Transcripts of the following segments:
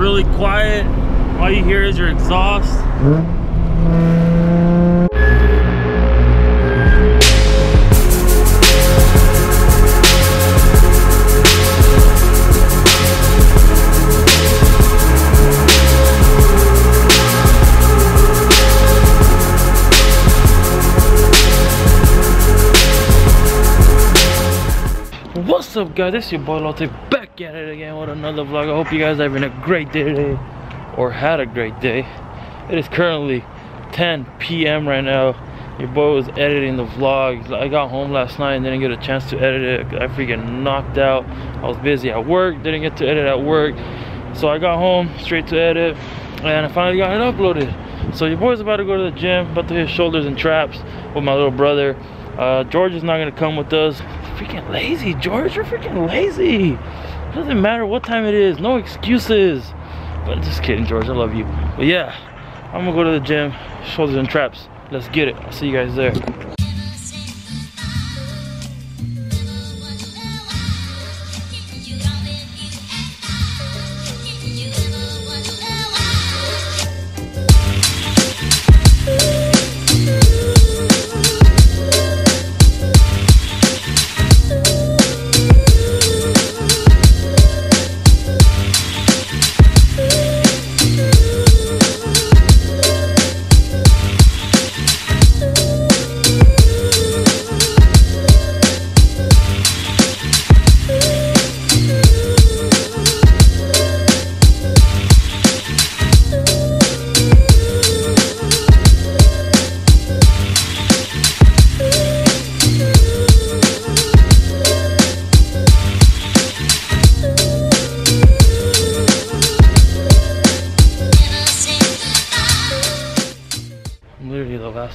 really quiet. All you hear is your exhaust. What's up guys, it's your boy Lowtek back at it again with another vlog. I hope you guys are having a great day today or had a great day. It is currently 10 p.m. right now. Your boy was editing the vlog. I got home last night and didn't get a chance to edit it. I freaking knocked out. I was busy at work, didn't get to edit at work. So I got home straight to edit and I finally got it uploaded. So your boy's about to go to the gym, about to hit shoulders and traps with my little brother. Uh, George is not gonna come with us. Freaking lazy, George. You're freaking lazy. Doesn't matter what time it is. No excuses. But just kidding, George. I love you. But yeah, I'm gonna go to the gym, shoulders and traps. Let's get it. I'll see you guys there.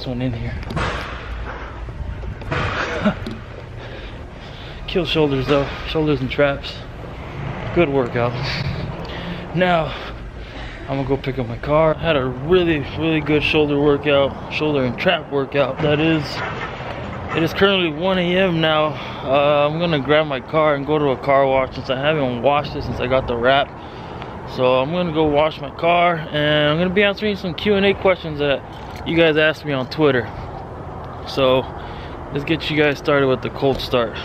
One in here. Kill shoulders though, shoulders and traps. Good workout. Now, I'm gonna go pick up my car. I had a really, really good shoulder workout, shoulder and trap workout. That is, it is currently 1 a.m. now. Uh, I'm gonna grab my car and go to a car wash since I haven't washed it since I got the wrap. So I'm gonna go wash my car and I'm gonna be answering some Q&A questions that you guys asked me on Twitter. So let's get you guys started with the cold start.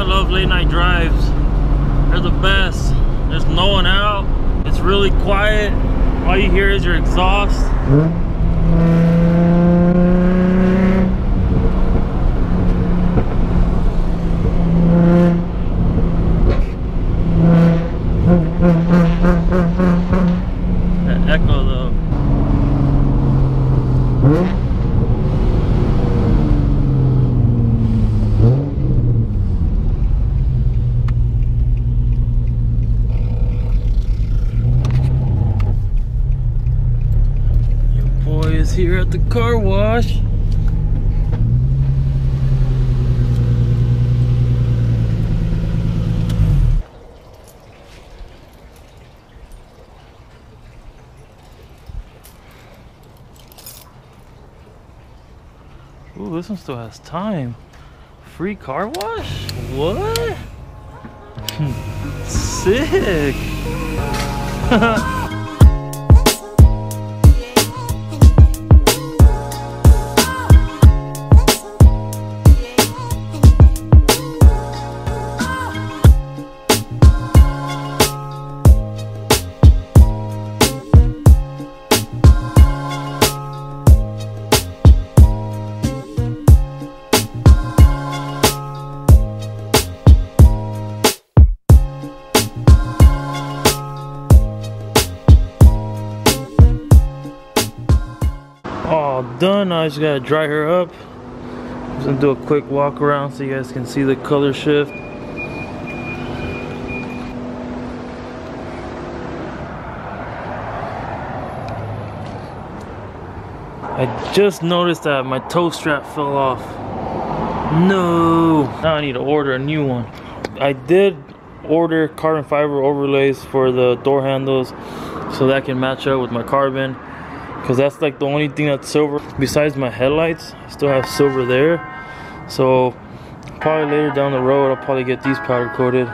I love late night drives. They're the best. There's no one out. It's really quiet. All you hear is your exhaust. That echo though. Your boy is here at the car wash. Still has time. Free car wash? What? Sick. done. I just gotta dry her up. Just gonna do a quick walk around so you guys can see the color shift. I just noticed that my toe strap fell off. No! Now I need to order a new one. I did order carbon fiber overlays for the door handles so that can match up with my carbon because that's like the only thing that's silver. Besides my headlights I still have silver there. So probably later down the road I'll probably get these powder coated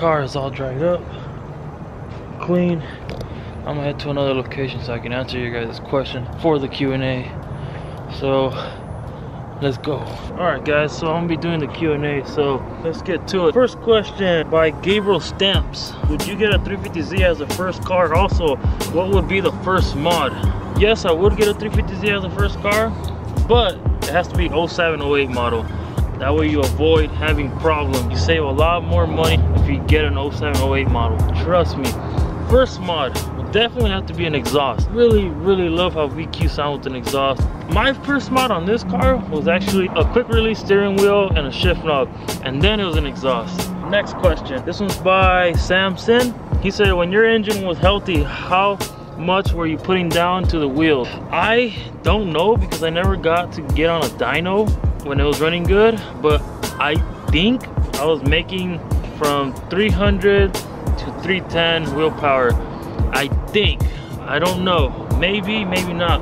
car is all dried up, clean. I'm gonna head to another location so I can answer your guys' question for the Q&A. So let's go. All right guys, so I'm gonna be doing the Q&A, so let's get to it. First question by Gabriel Stamps. Would you get a 350Z as a first car? Also, what would be the first mod? Yes, I would get a 350Z as a first car, but it has to be 07, 08 model. That way you avoid having problems. You save a lot more money if you get an 07, 08 model. Trust me. First mod will definitely have to be an exhaust. Really, really love how VQ sounds with an exhaust. My first mod on this car was actually a quick release steering wheel and a shift knob. And then it was an exhaust. Next question. This one's by Samson. He said, when your engine was healthy, how much were you putting down to the wheels? I don't know because I never got to get on a dyno when it was running good, but I think I was making from 300 to 310 wheel power. I think, I don't know, maybe, maybe not,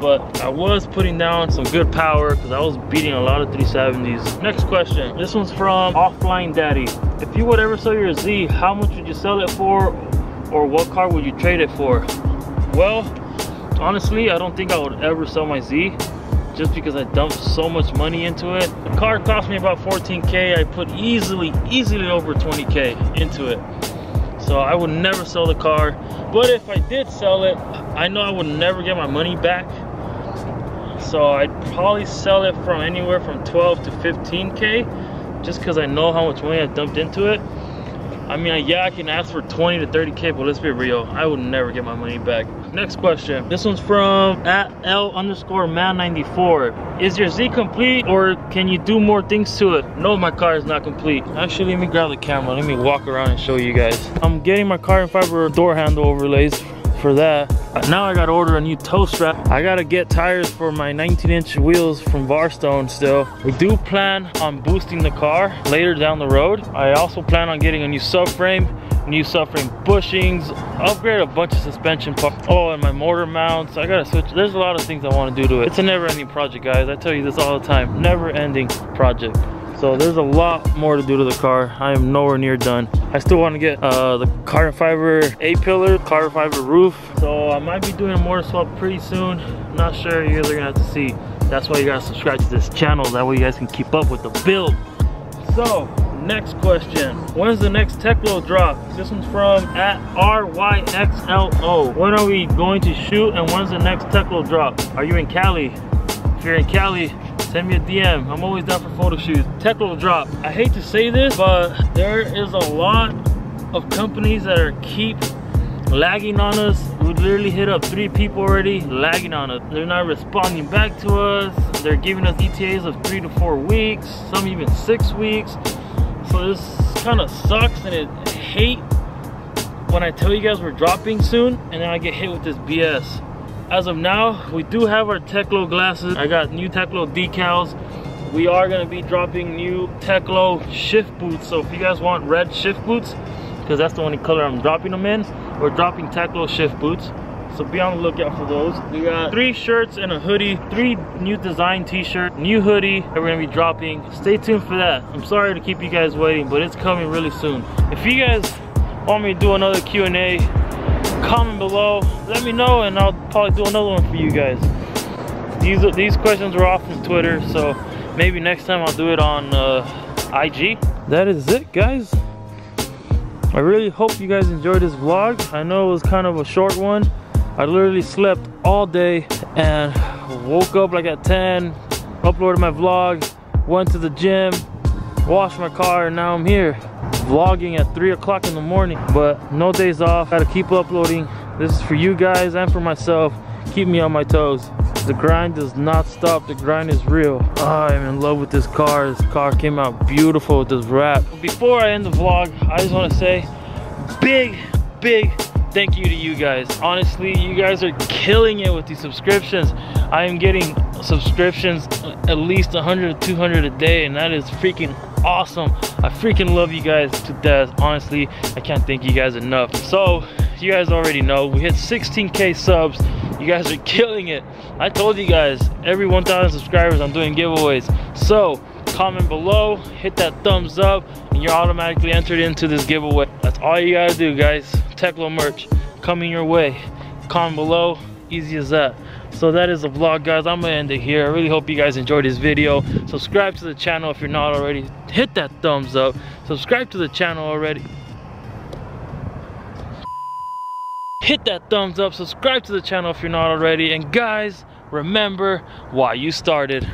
but I was putting down some good power because I was beating a lot of 370s. Next question, this one's from Offline Daddy. If you would ever sell your Z, how much would you sell it for or what car would you trade it for? Well, honestly, I don't think I would ever sell my Z just because I dumped so much money into it. The car cost me about 14K. I put easily, easily over 20K into it. So I would never sell the car. But if I did sell it, I know I would never get my money back. So I'd probably sell it from anywhere from 12 to 15K just because I know how much money I dumped into it. I mean, yeah, I can ask for 20 to 30K, but let's be real. I would never get my money back. Next question. This one's from at L underscore man 94. Is your Z complete or can you do more things to it? No, my car is not complete. Actually, let me grab the camera. Let me walk around and show you guys. I'm getting my car carbon fiber door handle overlays for that. Now I gotta order a new toe strap. I gotta get tires for my 19 inch wheels from Varrstoen still. We do plan on boosting the car later down the road. I also plan on getting a new subframe, new subframe bushings, upgrade a bunch of suspension parts. Oh, and my motor mounts. I gotta switch. There's a lot of things I wanna do to it. It's a never ending project, guys. I tell you this all the time. Never ending project. So there's a lot more to do to the car. I am nowhere near done. I still want to get uh, the carbon fiber A-pillar, carbon fiber roof. So I might be doing a motor swap pretty soon. I'm Not sure, you guys are gonna have to see. That's why you gotta subscribe to this channel. That way you guys can keep up with the build. So, next question. When's the next Teklow drop? This one's from at RYXLO. When are we going to shoot and when's the next Teklow drop? Are you in Cali? If you're in Cali, send me a DM. I'm always down for photo shoots. Teklow drop. I hate to say this, but there is a lot of companies that are keep lagging on us. We literally hit up three people already lagging on us. They're not responding back to us. They're giving us ETAs of three to four weeks, some even six weeks. So this kind of sucks and it I hate when I tell you guys we're dropping soon and then I get hit with this BS as of now we do have our Teklow glasses I got new Teklow decals we are going to be dropping new Teklow shift boots so if you guys want red shift boots because that's the only color I'm dropping them in. We're dropping Teklow Shift boots. So be on the lookout for those. We got three shirts and a hoodie, three new design t-shirt, new hoodie that we're gonna be dropping. Stay tuned for that. I'm sorry to keep you guys waiting, but it's coming really soon. If you guys want me to do another Q&A, comment below, let me know and I'll probably do another one for you guys. These, these questions were off from Twitter, so maybe next time I'll do it on uh, IG. That is it, guys. I really hope you guys enjoyed this vlog. I know it was kind of a short one. I literally slept all day and woke up like at 10, uploaded my vlog, went to the gym, washed my car, and now I'm here vlogging at 3 o'clock in the morning. But no days off, gotta keep uploading. This is for you guys and for myself. Keep me on my toes. The grind does not stop, the grind is real. Oh, I'm in love with this car. This car came out beautiful with this wrap. Before I end the vlog, I just wanna say big, big thank you to you guys. Honestly, you guys are killing it with these subscriptions. I am getting subscriptions at least 100 200 a day and that is freaking awesome. I freaking love you guys to death. Honestly, I can't thank you guys enough. So, you guys already know, we hit 16k subs you guys are killing it. I told you guys, every 1,000 subscribers, I'm doing giveaways. So, comment below, hit that thumbs up, and you're automatically entered into this giveaway. That's all you gotta do, guys. Teklow merch coming your way. Comment below, easy as that. So that is the vlog, guys. I'm gonna end it here. I really hope you guys enjoyed this video. Subscribe to the channel if you're not already. Hit that thumbs up. Subscribe to the channel already. hit that thumbs up, subscribe to the channel if you're not already, and guys, remember why you started.